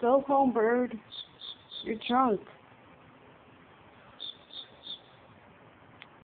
Go home, bird. You're drunk.